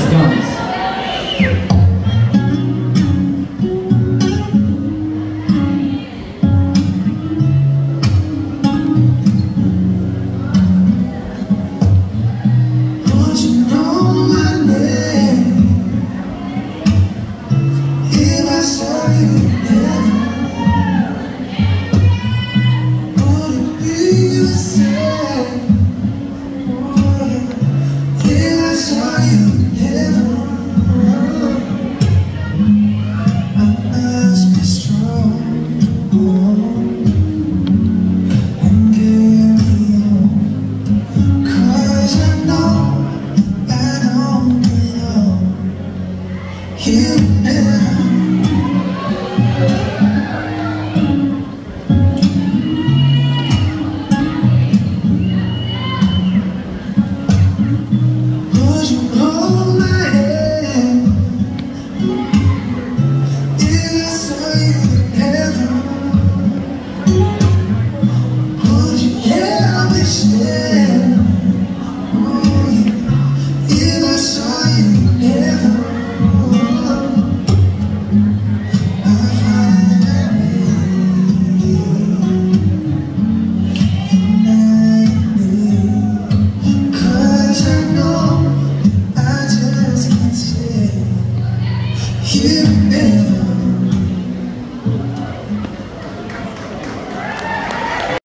Travis Guns. You know my name? If I saw you you now. Yeah.